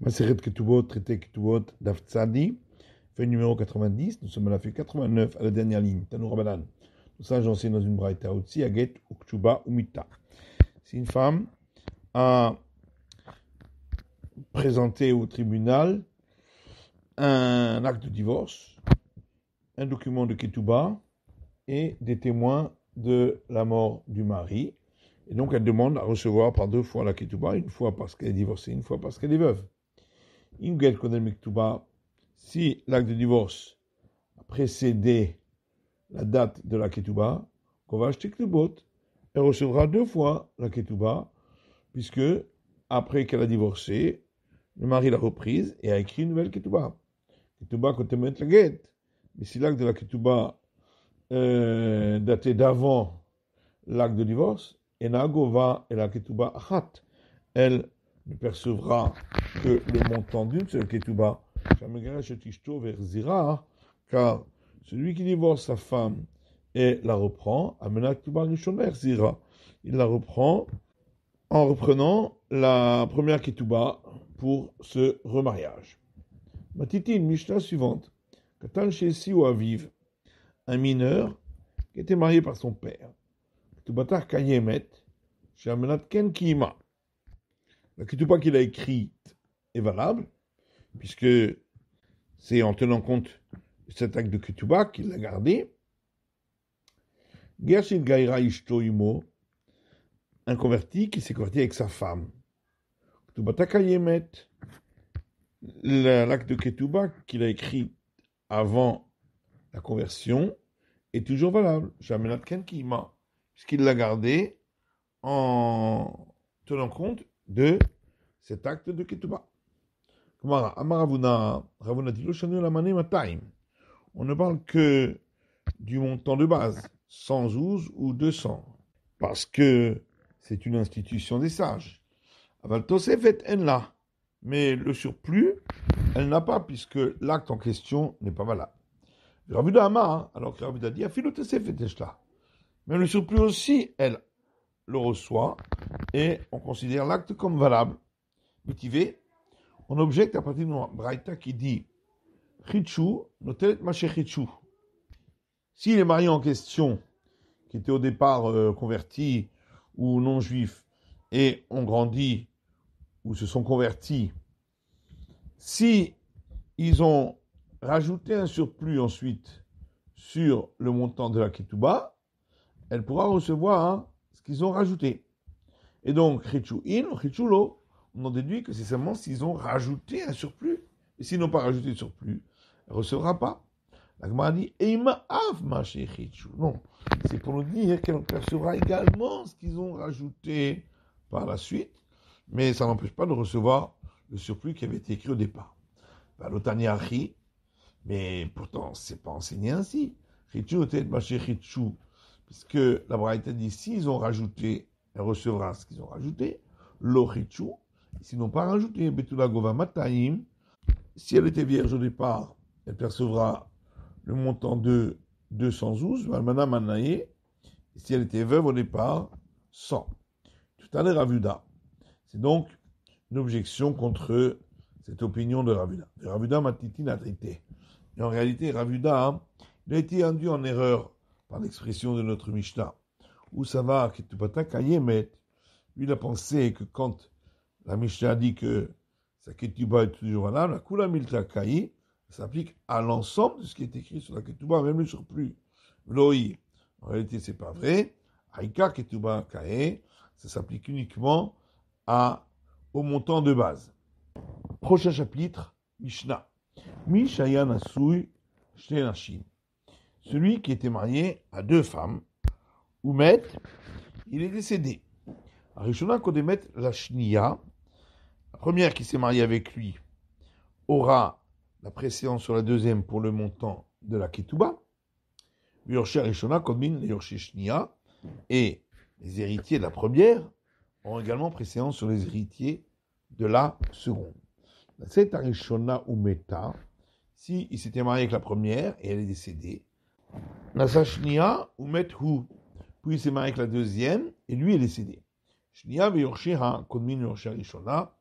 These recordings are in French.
Maseret Ketubot, traité Ketubot, Daftsadi, fait numéro 90, nous sommes à la fait 89, à la dernière ligne, Tanoura Balan. Tout ça, j'enseigne dans une braïta aussi, Aget, Uktuba, Umita. Si une femme a présenté au tribunal un acte de divorce, un document de Ketouba et des témoins de la mort du mari. Et donc elle demande à recevoir par deux fois la Ketouba, une fois parce qu'elle est divorcée, une fois parce qu'elle est veuve. Si l'acte de divorce a précédé la date de la Ketouba, qu'on va acheter Ketubot, elle recevra deux fois la Ketouba, puisque après qu'elle a divorcé, le mari l'a reprise et a écrit une nouvelle Ketouba. Ketouba quand la guette. Mais si l'acte de la Ketouba euh, datait d'avant l'acte de divorce, Enagova et la Ketouba Achat, elle ne percevra que le montant d'une seule Ketouba. Car celui qui divorce sa femme et la reprend, il la reprend en reprenant la première Ketouba pour ce remariage. Matiti, Mishnah suivante. Katan Shesi ou un mineur qui était marié par son père. Ketubatar Kayemet, Shamenat Ken Kima. La Ketuba qu'il a écrite est valable, puisque c'est en tenant compte de cet acte de Ketuba qu'il l'a gardé. Gershit Gaira Ishtoimo, un converti qui s'est converti avec sa femme. Ketubatar Kayemet, l'acte de Ketuba qu'il a écrit avant la conversion est toujours valable. Shamenat Ken Kima, puisqu'il l'a gardé en tenant compte de cet acte de Ketubah. On ne parle que du montant de base, 112 ou 200, parce que c'est une institution des sages. Aval Tosefet en là, mais le surplus, elle n'a pas, puisque l'acte en question n'est pas valable. Ravuda Ama, alors que Ravuda dit, mais le surplus aussi, elle le reçoit, et on considère l'acte comme valable. Motivé, on objecte à partir de Braïta qui dit notelet Chichu. Si les mariés en question, qui étaient au départ euh, convertis ou non juifs, et ont grandi ou se sont convertis, si ils ont rajouté un surplus ensuite sur le montant de la ketouba, elle pourra recevoir hein, ont rajouté. Et donc, in, lo, on en déduit que c'est seulement s'ils ont rajouté un surplus. Et s'ils n'ont pas rajouté de surplus, ne recevra pas. La Gemara dit, Non, c'est pour nous dire qu'elle percevra également ce qu'ils ont rajouté par la suite, mais ça n'empêche pas de recevoir le surplus qui avait été écrit au départ. Mais pourtant, c'est pas enseigné ainsi. Puisque la Braïta dit, s'ils ont rajouté, elle recevra ce qu'ils ont rajouté. Lo s'ils n'ont pas rajouté, Betula Mataim, si elle était vierge au départ, elle percevra le montant de 212, Valmana Manae, si elle était veuve au départ, 100. Tout à l'heure, Ravuda. C'est donc une objection contre cette opinion de Ravuda. Ravuda Matiti n'a traité. Et en réalité, Ravuda, hein, il a été induit en erreur par l'expression de notre Mishnah. Où ça va, lui, il a pensé que quand la Mishnah dit que sa Ketuba est toujours valable, la Kula Milta Kayi s'applique à l'ensemble de ce qui est écrit sur la Ketuba, même le surplus. Loi. En réalité, c'est pas vrai. Aïka Ketuba Kaye, ça s'applique uniquement au montant de base. Prochain chapitre, Mishnah. Mishaya Nasui Shenashin. Celui qui était marié à deux femmes, Oumet, il est décédé. Arishona Kodemet la Shnia, la première qui s'est mariée avec lui, aura la préséance sur la deuxième pour le montant de la. Yorshé Arishona Kodmin Shnia, et les héritiers de la première ont également préséance sur les héritiers de la seconde. C'est Arishona Umeta, si il s'était marié avec la première et elle est décédée. Nasashnia Umethu, puis il s'est marié avec la deuxième et lui est décédé. Shnia Veyorsheha Kodmin Rishona,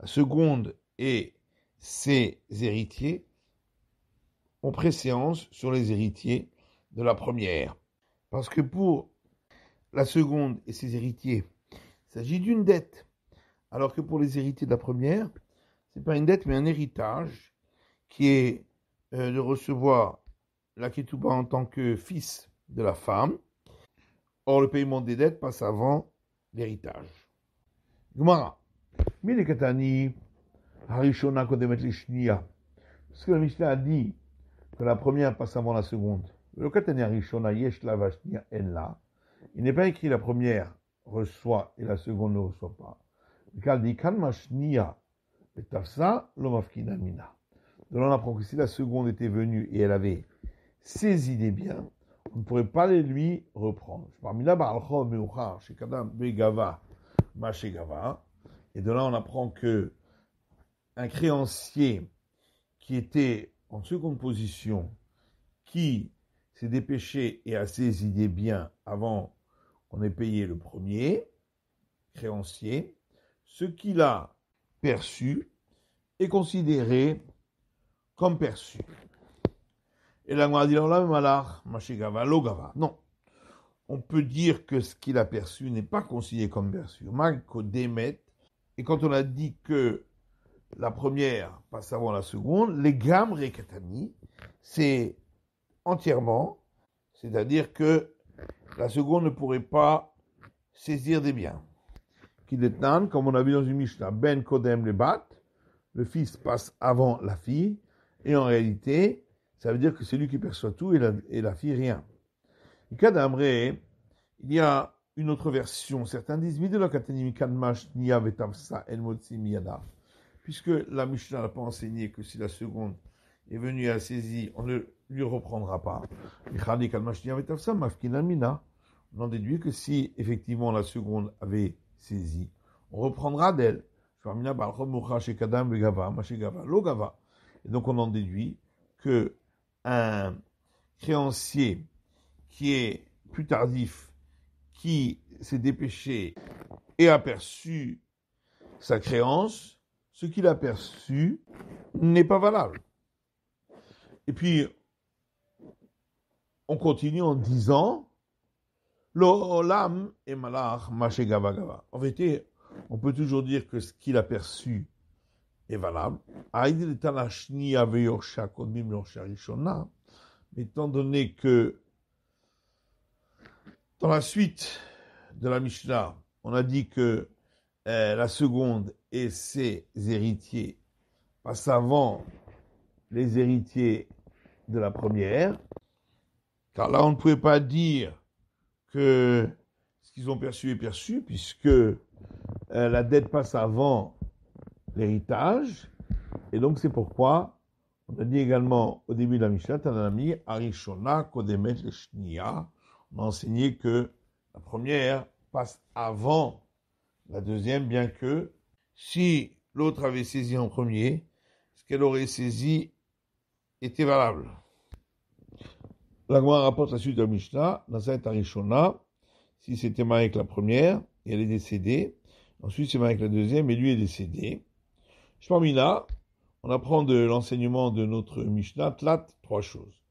la seconde et ses héritiers ont préséance sur les héritiers de la première. Parce que pour la seconde et ses héritiers, il s'agit d'une dette. Alors que pour les héritiers de la première, c'est pas une dette, mais un héritage qui est euh, de recevoir la ketouba en tant que fils de la femme. Or, le paiement des dettes passe avant l'héritage. Gemara. Mille katani, harishona kodemet lishnia. Parce que la Mishnah a dit que la première passe avant la seconde. Le katani harishona yesh la vashnia en la. Il n'est pas écrit la première reçoit et la seconde ne reçoit pas. Car dit kan mashnia et tafsa lo mafkina mina. De là, on apprend que si la seconde était venue et elle avait saisi des biens, on ne pourrait pas les lui reprendre. Parmi là, Kadam Begava. Et de là, on apprend que un créancier qui était en seconde position, qui s'est dépêché et a saisi des biens avant qu'on ait payé le premier créancier, ce qu'il a perçu est considéré comme perçu. Et là, on a dit, non. On peut dire que ce qu'il a perçu n'est pas considéré comme perçu. Et quand on a dit que la première passe avant la seconde, les gammes rekatani, c'est entièrement, c'est-à-dire que la seconde ne pourrait pas saisir des biens. Comme on a vu dans une Mishnah, Ben Kodem le bat, le fils passe avant la fille, et en réalité, ça veut dire que c'est lui qui perçoit tout et la, et fille rien. il y a une autre version. Certains disent, puisque la Mishnah n'a pas enseigné que si la seconde est venue à saisie, on ne lui reprendra pas. On en déduit que si effectivement la seconde avait saisi, on reprendra d'elle. Et donc on en déduit que un créancier qui est plus tardif, qui s'est dépêché et a perçu sa créance, ce qu'il a perçu n'est pas valable. Et puis, on continue en disant, l'olam et malach gava. En vérité, on peut toujours dire que ce qu'il a perçu étant donné que dans la suite de la Mishnah, on a dit que euh, la seconde et ses héritiers passent avant les héritiers de la première, car là on ne pouvait pas dire que ce qu'ils ont perçu est perçu, puisque euh, la dette passe avant l'héritage. Et donc, c'est pourquoi on a dit également au début de la Mishnah, Tananami, Arishona, Kodemet, Shnia. On a enseigné que la première passe avant la deuxième, bien que si l'autre avait saisi en premier, ce qu'elle aurait saisi était valable. La rapporte la suite de la Mishnah, Nasaït Arishona, si c'était marié avec la première, et elle est décédée, ensuite c'est marié avec la deuxième, et lui est décédé. On apprend de l'enseignement de notre Mishnah, Tlat, trois choses.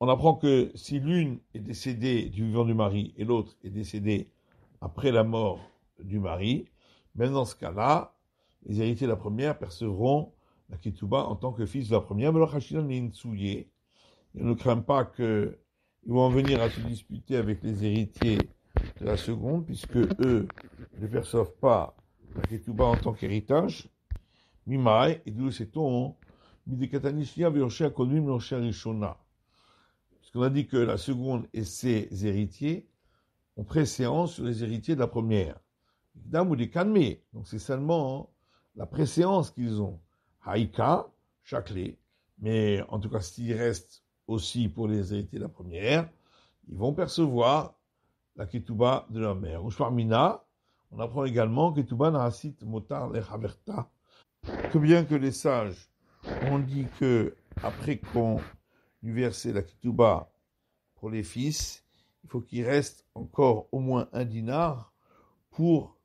On apprend que si l'une est décédée du vivant du mari et l'autre est décédée après la mort du mari, même dans ce cas-là, les héritiers de la première percevront la ketouba en tant que fils de la première, mais le Il ne craint pas qu'ils vont en venir à se disputer avec les héritiers de la seconde, puisque eux ne perçoivent pas la ketouba en tant qu'héritage. Mimai, et d'où sait-on, Midekatanishia Parce qu'on a dit que la seconde et ses héritiers ont préséance sur les héritiers de la première. Donc c'est seulement la préséance qu'ils ont. Haïka, Chaclé, mais en tout cas, s'il reste aussi pour les héritiers de la première, ils vont percevoir la ketouba de leur mère. Ushparmina, on apprend également ketouba narasit motar. Que bien que les sages ont dit que après qu'on lui versait la ketouba pour les fils, il faut qu'il reste encore au moins un dinar pour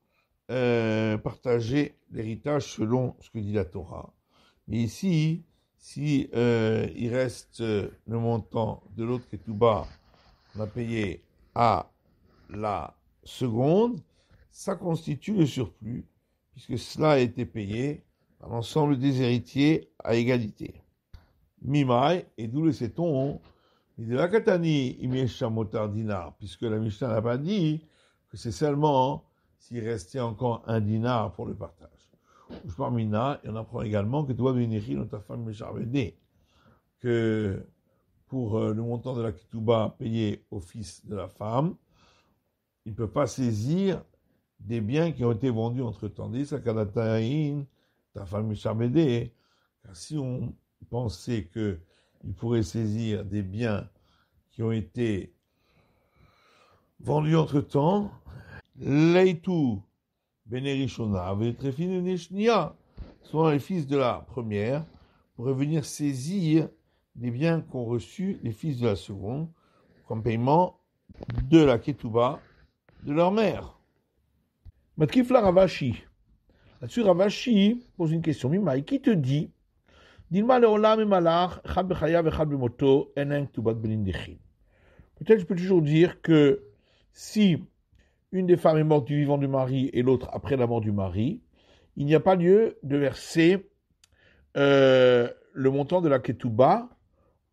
euh, partager l'héritage selon ce que dit la Torah. Mais ici, si euh, il reste euh, le montant de l'autre Ketouba, on a payé à la seconde, ça constitue le surplus, puisque cela a été payé à l'ensemble des héritiers à égalité. Mimai, et d'où le sait-on de la Katani, dinar, puisque la Mishnah n'a pas dit que c'est seulement s'il restait encore un dinar pour le partage. Mina, et on apprend également que toi, notre femme que pour euh, le montant de la ketouba payé au fils de la femme, il ne peut pas saisir des biens qui ont été vendus entre temps. ta femme car si on pensait qu'il pourrait saisir des biens qui ont été vendus entre temps, Leitu Benerishona, sont les fils de la première, pourraient venir saisir des biens qu'ont reçus les fils de la seconde, comme paiement de la Ketouba de leur mère. Matkifla Ravashi. Là-dessus, Ravashi pose une question. Mimaï, qui te dit Peut-être je peux toujours dire que si une des femmes est morte du vivant du mari et l'autre après la mort du mari, il n'y a pas lieu de verser euh, le montant de la ketouba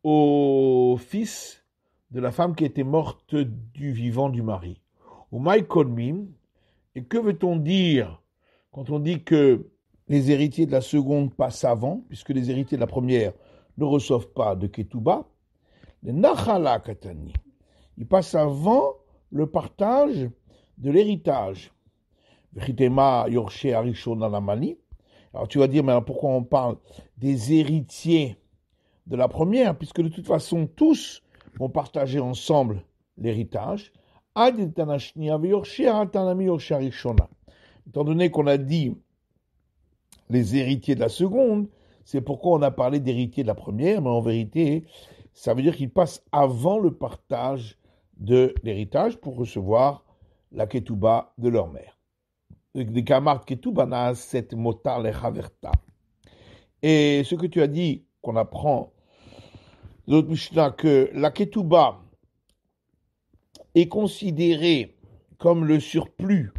au fils de la femme qui était morte du vivant du mari. Mim, et que veut-on dire quand on dit que les héritiers de la seconde passent avant, puisque les héritiers de la première ne reçoivent pas de Ketouba, les Nachala Katani, ils passent avant le partage de l'héritage. Alors tu vas dire, mais pourquoi on parle des héritiers de la première, puisque de toute façon tous vont partager ensemble l'héritage? Étant donné qu'on a dit les héritiers de la seconde, c'est pourquoi on a parlé d'héritiers de la première, mais en vérité, ça veut dire qu'ils passent avant le partage de l'héritage pour recevoir la ketouba de leur mère. Et ce que tu as dit, qu'on apprend dans Mishnah, que la ketouba est considérée comme le surplus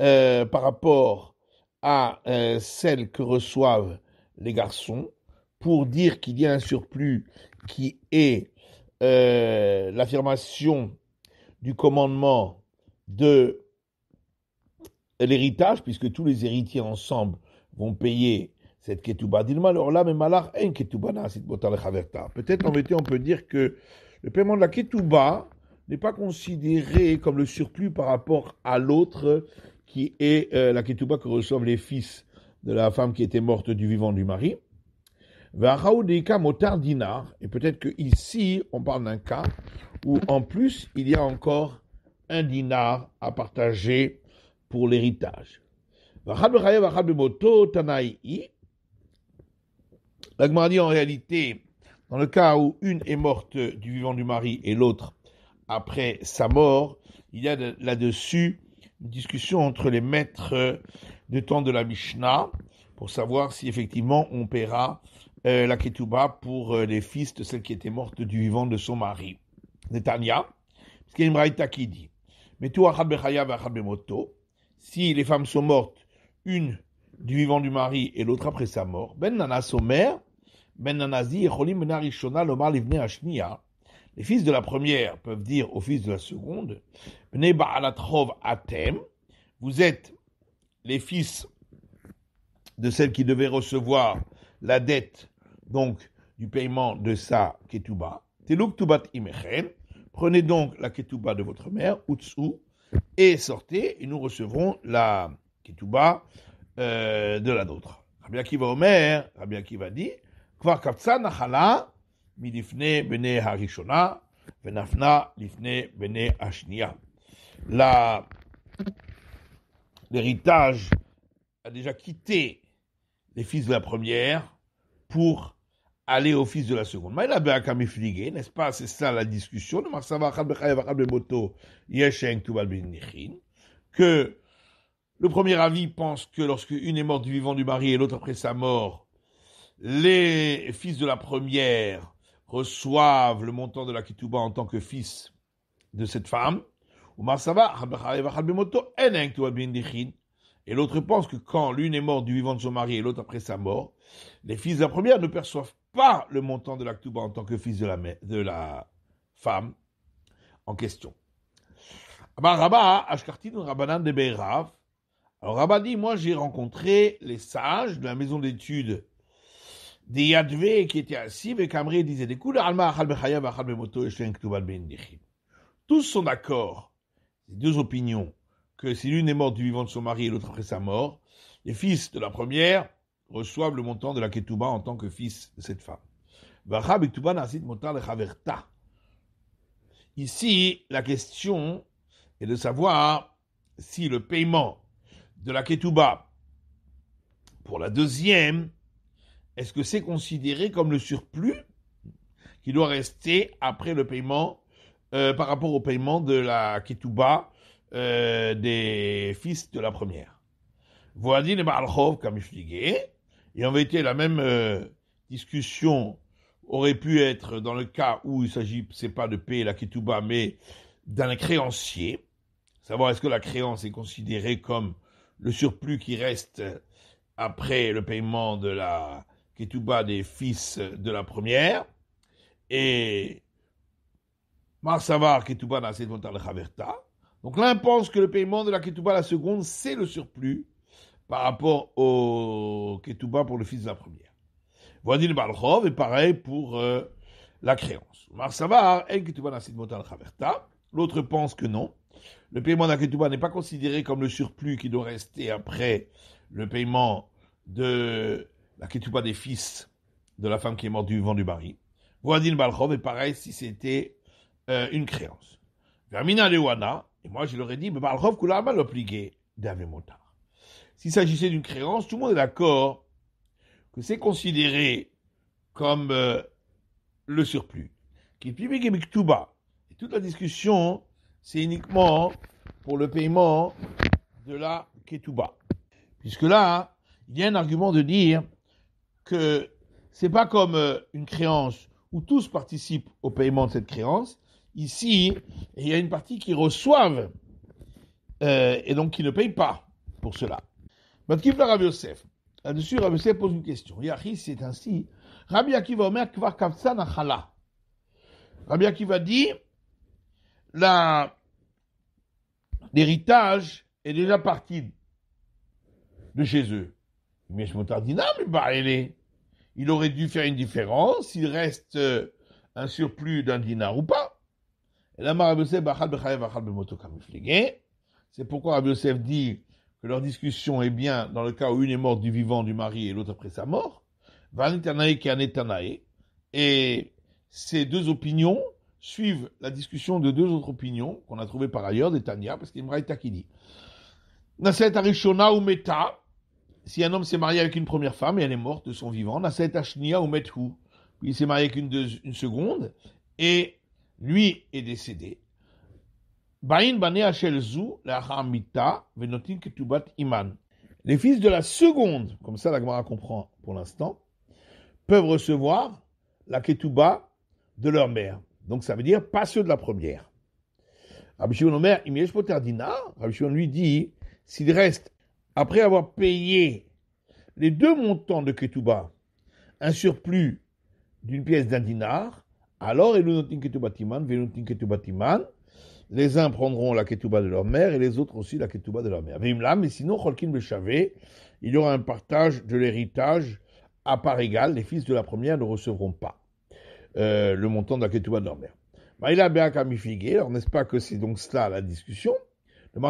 euh, par rapport à euh, celle que reçoivent les garçons pour dire qu'il y a un surplus qui est euh, l'affirmation du commandement de l'héritage, puisque tous les héritiers ensemble vont payer cette ketouba dilma. Alors là, mais malar en ketouba Peut-être en vérité, on peut dire que le paiement de la ketouba n'est pas considéré comme le surplus par rapport à l'autre qui est euh, la ketouba que reçoivent les fils de la femme qui était morte du vivant du mari. dinar, et peut-être que ici on parle d'un cas où en plus il y a encore un dinar à partager pour l'héritage. La dit en réalité, dans le cas où une est morte du vivant du mari et l'autre après sa mort, il y a là-dessus une discussion entre les maîtres de temps de la Mishnah pour savoir si effectivement on paiera euh, la ketouba pour euh, les fils de celle qui était morte du vivant de son mari. Netanya, ce qu'il y a qui dit, mais si les femmes sont mortes, une du vivant du mari et l'autre après sa mort, ben nana somer, ben nanazi, cholim ben lomar livne ashniya, les fils de la première peuvent dire aux fils de la seconde, atem, vous êtes les fils de celle qui devait recevoir la dette, donc du paiement de sa ketouba. Prenez donc la ketouba de votre mère, utsu, et sortez, et nous recevrons la ketouba euh, de la nôtre. Rabbi Akiva Omer, Rabbi Akiva dit, Kvar kapsa nachala, harishona, ashnia. L'héritage a déjà quitté les fils de la première pour aller aux fils de la seconde. Mais il a n'est-ce pas? C'est ça la discussion. Que Le premier avis pense que lorsque une est morte du vivant du mari et l'autre après sa mort, les fils de la première reçoivent le montant de la ketouba en tant que fils de cette femme. Et l'autre pense que quand l'une est morte du vivant de son mari et l'autre après sa mort, les fils de la première ne perçoivent pas le montant de la ketouba en tant que fils de la, de la femme en question. Alors Rabba dit, moi j'ai rencontré les sages de la maison d'études qui étaient assis, Kamri disait tous sont d'accord, ces deux opinions, que si l'une est morte du vivant de son mari et l'autre après sa mort, les fils de la première reçoivent le montant de la ketouba en tant que fils de cette femme. Ici, la question est de savoir si le paiement de la ketouba pour la deuxième, est-ce que c'est considéré comme le surplus qui doit rester après le paiement euh, par rapport au paiement de la ketouba euh, des fils de la première? Les Baalchov comme et en vérité la même euh, discussion aurait pu être dans le cas où il s'agit, c'est pas de payer la ketouba, mais d'un créancier. Savoir est-ce que la créance est considérée comme le surplus qui reste après le paiement de la ketouba des fils de la première. Et Marsavar ketouba le Donc l'un pense que le paiement de la ketouba la seconde, c'est le surplus par rapport au ketouba pour le fils de la première. Voici le Balchov, et pareil pour euh, la créance. L'autre pense que non. Le paiement de la ketouba n'est pas considéré comme le surplus qui doit rester après le paiement de la ketouba des fils de la femme qui est morte du vent du. Voici le Balchov, et pareil si c'était euh, une créance. Vermina Lewana, et moi je leur ai dit, mais Balchov, Kulama l'obligé d'Avemotar. S'il s'agissait d'une créance, tout le monde est d'accord que c'est considéré comme euh, le surplus. Et toute la discussion, c'est uniquement pour le paiement de la ketouba. Puisque là, il y a un argument de dire que c'est pas comme euh, une créance où tous participent au paiement de cette créance. Ici, il y a une partie qui reçoivent euh, et donc qui ne payent pas pour cela. Rabbi Yosef. Là-dessus, Rabbi Yosef pose une question. Yahi, c'est ainsi. Rabbi Akiva Omer Kvar Kavsa Nachala. Rabbi Akiva dit, l'héritage est déjà parti de chez eux. Mais je il aurait dû faire une différence s'il reste euh, un surplus d'un dinar ou pas. C'est pourquoi Rabbi Yosef dit, que leur discussion est bien dans le cas où une est morte du vivant du mari et l'autre après sa mort, et ces deux opinions suivent la discussion de deux autres opinions qu'on a trouvées par ailleurs, des Tania, parce qu'il y a une qui dit si un homme s'est marié avec une première femme et elle est morte de son vivant, Naset Ashnia ou Methu, il s'est marié avec une, une seconde, et lui est décédé. Les fils de la seconde, comme ça la Gemara comprend pour l'instant, peuvent recevoir la ketouba de leur mère. Donc ça veut dire pas ceux de la première. Rabbi Shimon Omer, Rabbi Shimon lui dit, s'il reste, après avoir payé les deux montants de ketouba, un surplus d'une pièce d'un dinar, alors, Elunotin les uns prendront la ketouba de leur mère et les autres aussi la ketouba de leur mère. Mais sinon, Cholkin Bechavé, il y aura un partage de l'héritage à part égale. Les fils de la première ne recevront pas euh, le montant de la ketouba de leur mère. Maïla alors n'est-ce pas que c'est donc cela la discussion? Le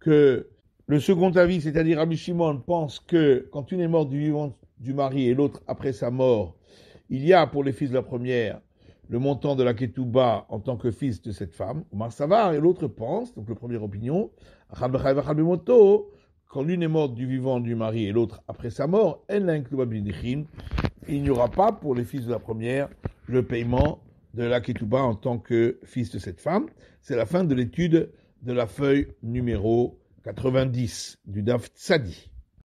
que le second avis, c'est-à-dire Rabbi Shimon, pense que quand une est morte du vivant du mari et l'autre après sa mort, il y a pour les fils de la première le montant de la ketouba en tant que fils de cette femme, Omar Savar, et l'autre pense, donc le premier opinion, quand l'une est morte du vivant du mari et l'autre après sa mort, il n'y aura pas pour les fils de la première le paiement de la Ketouba en tant que fils de cette femme. C'est la fin de l'étude de la feuille numéro 90 du Daf Tzadi.